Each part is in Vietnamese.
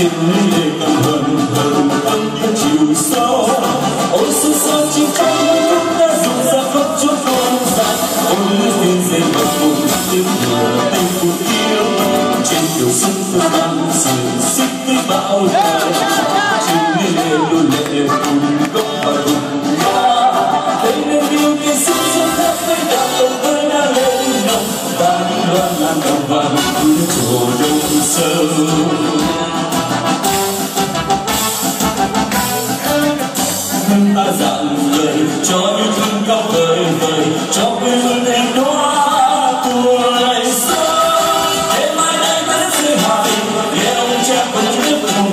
trên núi để cầm hờn hờn, ăn những chiều sâu ôi xuân sao chỉ tay lúc ta dùng ra khắp chốn con dài ôi lưu tiên dây mặt vùng tiếng mùa tay cuộc yêu trên đường sân phương đang sườn xích với bão đời trên đi lê đôi lệ cùng gốc và cùng hoa. Thấy nơi yêu kia sức sân thấp với đàn ông tôi đã lên lòng và những loan lan đồng vàng, cứ trổ đông sâu thân ta dặn lời, cho yêu thương cao vời vời, cho quê hương em tuổi xưa. Em mai đây vẫn dư hài yêu cha vẫn tiếp không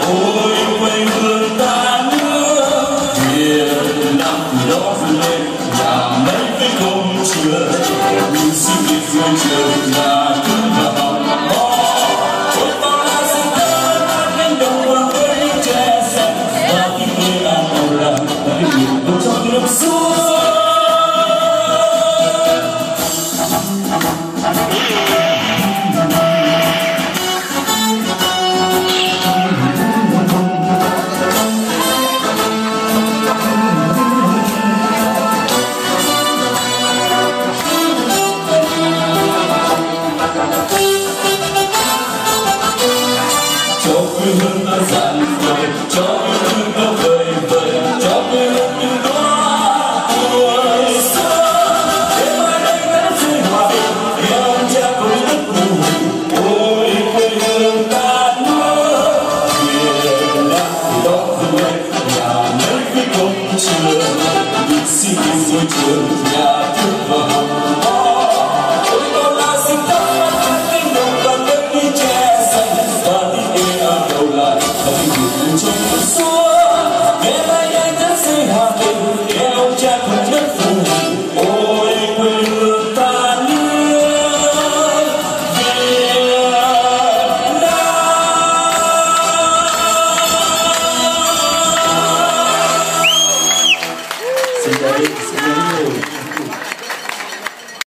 ôi quê hương ta nữa thuyền năm lót lên, nhà mấy cái công chưa nhưng xin đi phương dặn rồi cho cứ nó vời vời cho cứ đừng có buồn sớm để mai đây ngã rơi hoài lòng cha cũng đất mù ôi, quê hương ta mơ biển đã đó không em nhà nơi xin yêu